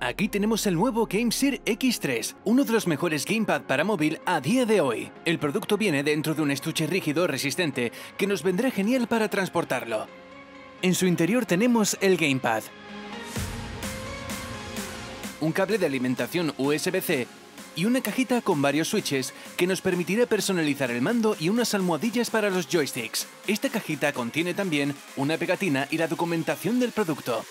Aquí tenemos el nuevo GameSir X3, uno de los mejores gamepad para móvil a día de hoy. El producto viene dentro de un estuche rígido resistente que nos vendrá genial para transportarlo. En su interior tenemos el gamepad, un cable de alimentación USB-C y una cajita con varios switches que nos permitirá personalizar el mando y unas almohadillas para los joysticks. Esta cajita contiene también una pegatina y la documentación del producto.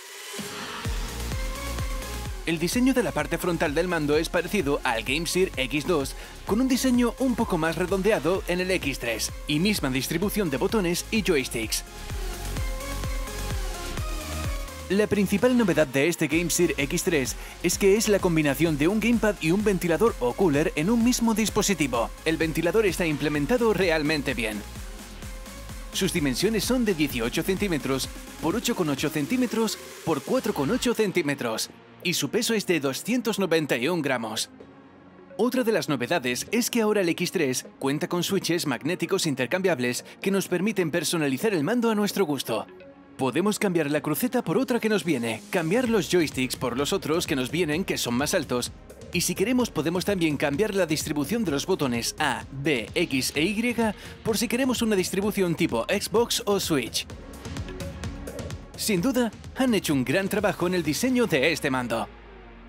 El diseño de la parte frontal del mando es parecido al GameSir X2, con un diseño un poco más redondeado en el X3 y misma distribución de botones y joysticks. La principal novedad de este GameSir X3 es que es la combinación de un gamepad y un ventilador o cooler en un mismo dispositivo. El ventilador está implementado realmente bien. Sus dimensiones son de 18 centímetros por 8,8 centímetros por 4,8 centímetros y su peso es de 291 gramos. Otra de las novedades es que ahora el X3 cuenta con switches magnéticos intercambiables que nos permiten personalizar el mando a nuestro gusto. Podemos cambiar la cruceta por otra que nos viene, cambiar los joysticks por los otros que nos vienen que son más altos, y si queremos podemos también cambiar la distribución de los botones A, B, X e Y por si queremos una distribución tipo Xbox o Switch. Sin duda, han hecho un gran trabajo en el diseño de este mando.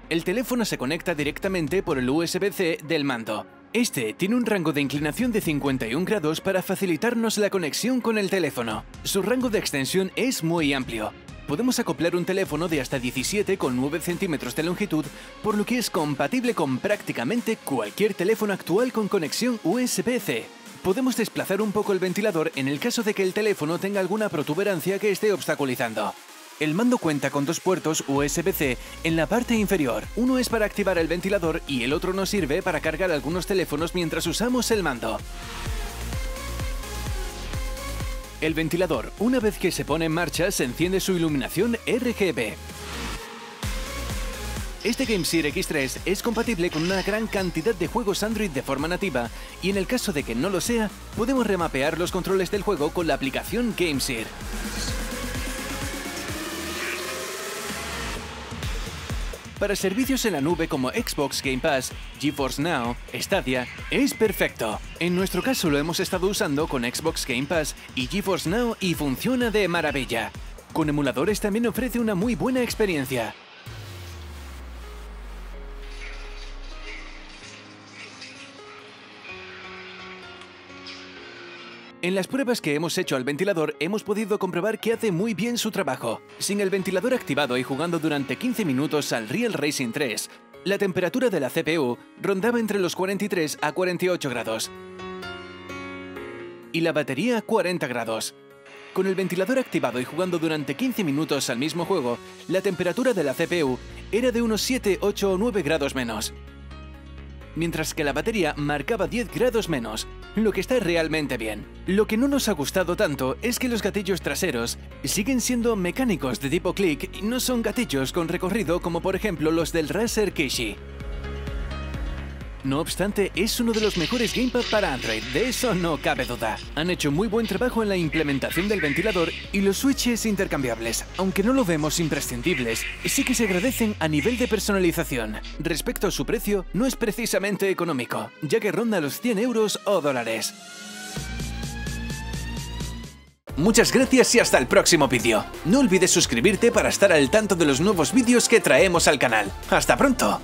El teléfono se conecta directamente por el USB-C del mando. Este tiene un rango de inclinación de 51 grados para facilitarnos la conexión con el teléfono. Su rango de extensión es muy amplio. Podemos acoplar un teléfono de hasta 17,9 centímetros de longitud, por lo que es compatible con prácticamente cualquier teléfono actual con conexión USB-C podemos desplazar un poco el ventilador en el caso de que el teléfono tenga alguna protuberancia que esté obstaculizando. El mando cuenta con dos puertos USB-C en la parte inferior. Uno es para activar el ventilador y el otro nos sirve para cargar algunos teléfonos mientras usamos el mando. El ventilador, una vez que se pone en marcha, se enciende su iluminación RGB. Este GameSir X3 es compatible con una gran cantidad de juegos Android de forma nativa y en el caso de que no lo sea, podemos remapear los controles del juego con la aplicación GameSir. Para servicios en la nube como Xbox Game Pass, GeForce Now, Stadia, es perfecto. En nuestro caso lo hemos estado usando con Xbox Game Pass y GeForce Now y funciona de maravilla. Con emuladores también ofrece una muy buena experiencia. En las pruebas que hemos hecho al ventilador hemos podido comprobar que hace muy bien su trabajo. Sin el ventilador activado y jugando durante 15 minutos al Real Racing 3, la temperatura de la CPU rondaba entre los 43 a 48 grados y la batería 40 grados. Con el ventilador activado y jugando durante 15 minutos al mismo juego, la temperatura de la CPU era de unos 7, 8 o 9 grados menos mientras que la batería marcaba 10 grados menos, lo que está realmente bien. Lo que no nos ha gustado tanto es que los gatillos traseros siguen siendo mecánicos de tipo click y no son gatillos con recorrido como por ejemplo los del Razer Kishi. No obstante, es uno de los mejores gamepad para Android, de eso no cabe duda. Han hecho muy buen trabajo en la implementación del ventilador y los switches intercambiables, aunque no lo vemos imprescindibles, sí que se agradecen a nivel de personalización. Respecto a su precio, no es precisamente económico, ya que ronda los 100 euros o dólares. Muchas gracias y hasta el próximo vídeo. No olvides suscribirte para estar al tanto de los nuevos vídeos que traemos al canal. ¡Hasta pronto!